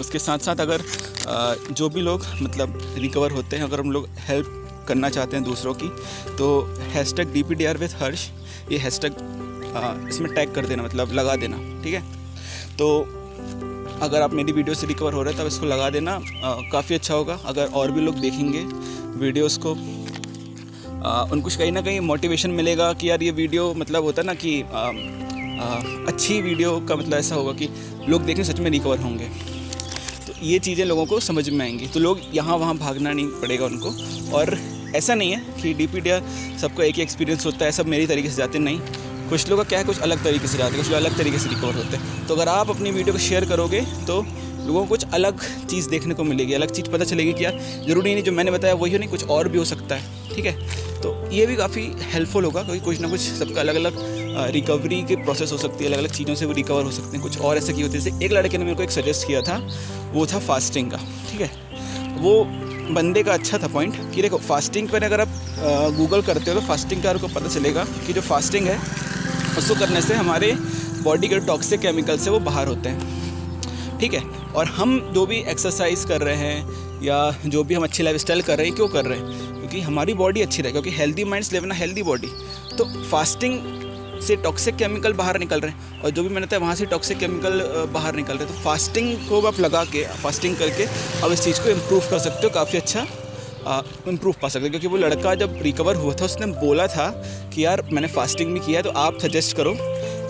उसके साथ साथ अगर जो भी लोग मतलब रिकवर होते हैं अगर हम लोग हेल्प करना चाहते हैं दूसरों की तो hashtag D P D R with Harsh ये हैश टैग इसमें टैग कर देना मतलब लगा देना ठीक है? तो अगर आप मेरी वीडियो से रिकवर हो रहे हैं तब इसको लगा देना काफ़ी अच्छा होगा। अगर और भी लोग देखेंगे वीडियोस को आ, उनको कहीं ना कहीं मोटिवेशन मिलेगा कि यार ये वीडियो मतलब होता है ना कि आ, आ, अच्छी वीडियो का मतलब ऐसा होगा कि लोग देखें सच में रिकवर होंगे। ये चीज़ें लोगों को समझ में आएँगी। तो लोग यहाँ वहाँ भागना नहीं पड़ेगा उनको। और ऐसा नहीं है कि डी पी सबको एक ही एक्सपीरियंस होता है, सब मेरी तरीके से जाते नहीं। कुछ लोग का क्या है, कुछ अलग तरीके से जाते हैं, कुछ लोग अलग तरीके से रिकवर होते हैं। तो अगर आप अपनी वीडियो को शेयर करोगे तो लोगों को कुछ अलग चीज़ देखने को मिलेगी, अलग चीज़ पता चलेगी कि यार ज़रूरी नहीं, जो मैंने बताया वही नहीं, कुछ और भी हो सकता है, ठीक है? तो ये भी काफ़ी हेल्पफुल होगा, क्योंकि कुछ ना कुछ सबका अलग अलग रिकवरी के प्रोसेस हो सकती है अलग अलग चीज़ों से वो रिकवर हो सकते हैं। कुछ और ऐसा की होती है, जैसे एक लड़के ने मेरे को एक सजेस्ट किया था, वो था फास्टिंग का, ठीक है? वो बंदे का अच्छा था पॉइंट कि देखो फास्टिंग पर अगर आप गूगल करते हो तो फास्टिंग का आपको पता चलेगा कि जो फास्टिंग है, उसको करने से हमारे बॉडी के टॉक्सिक केमिकल से वो बाहर होते हैं। ठीक है? और हम जो भी एक्सरसाइज कर रहे हैं या जो भी हम अच्छी लाइफ स्टाइल कर रहे हैं, क्यों कर रहे हैं? क्योंकि हमारी बॉडी अच्छी रहे, क्योंकि हेल्दी माइंड्स लिव ना हेल्दी बॉडी तो फास्टिंग से टॉक्सिक केमिकल बाहर निकल रहे हैं और जो भी मैंने बताया, वहाँ से टॉक्सिक केमिकल बाहर निकल रहे हैं। तो फास्टिंग को आप लगा के फास्टिंग करके अब इस चीज़ को इम्प्रूव कर सकते हो, काफ़ी अच्छा इम्प्रूव पा सकते हो। क्योंकि वो लड़का जब रिकवर हुआ था, उसने बोला था कि, यार, मैंने फास्टिंग भी किया है तो आप सजेस्ट करो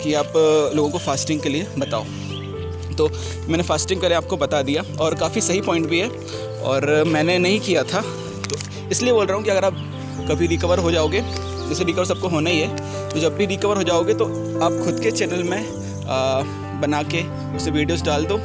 कि आप लोगों को फास्टिंग के लिए बताओ। तो मैंने फास्टिंग करें आपको बता दिया और काफ़ी सही पॉइंट भी है और मैंने नहीं किया था। तो इसलिए बोल रहा हूँ कि अगर आप कभी रिकवर हो जाओगे जैसे रिकवर सबको होना ही है तो जब भी रिकवर हो जाओगे तो आप खुद के चैनल में आ, बना के उसे वीडियोस डाल दो।